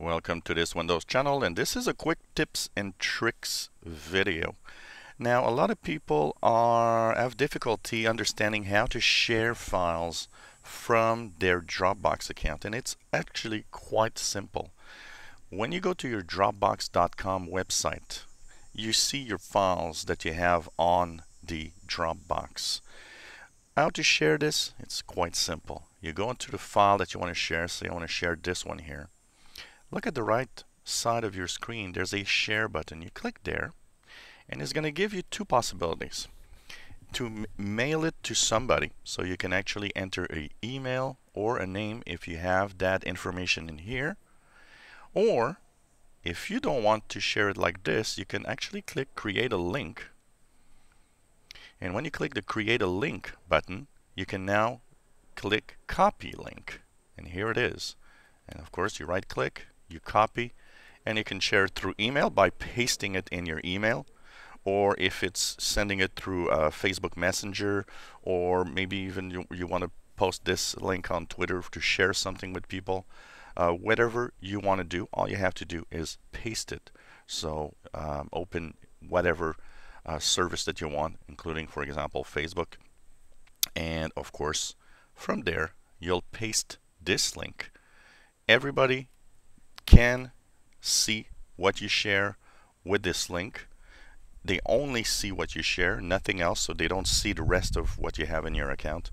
Welcome to this Windows channel and this is a quick tips and tricks video. Now a lot of people are have difficulty understanding how to share files from their Dropbox account and it's actually quite simple. When you go to your Dropbox.com website you see your files that you have on the Dropbox. How to share this? It's quite simple. You go into the file that you want to share. Say I want to share this one here. Look at the right side of your screen. There's a share button. You click there and it's going to give you two possibilities. To mail it to somebody so you can actually enter a email or a name if you have that information in here. Or if you don't want to share it like this, you can actually click create a link. And when you click the create a link button, you can now click copy link. And here it is. And of course you right click, you copy and you can share it through email by pasting it in your email or if it's sending it through uh, Facebook Messenger or maybe even you, you want to post this link on Twitter to share something with people uh, whatever you want to do all you have to do is paste it. So um, open whatever uh, service that you want including for example Facebook. And of course from there you'll paste this link. Everybody can see what you share with this link. They only see what you share, nothing else, so they don't see the rest of what you have in your account.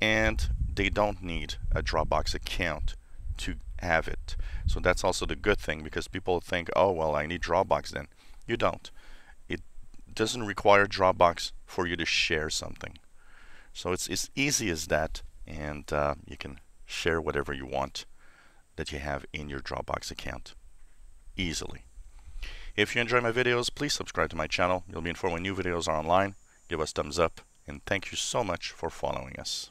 And they don't need a Dropbox account to have it. So that's also the good thing because people think, oh, well, I need Dropbox then. You don't. It doesn't require Dropbox for you to share something. So it's as easy as that, and uh, you can share whatever you want that you have in your Dropbox account easily. If you enjoy my videos, please subscribe to my channel. You'll be informed when new videos are online. Give us thumbs up, and thank you so much for following us.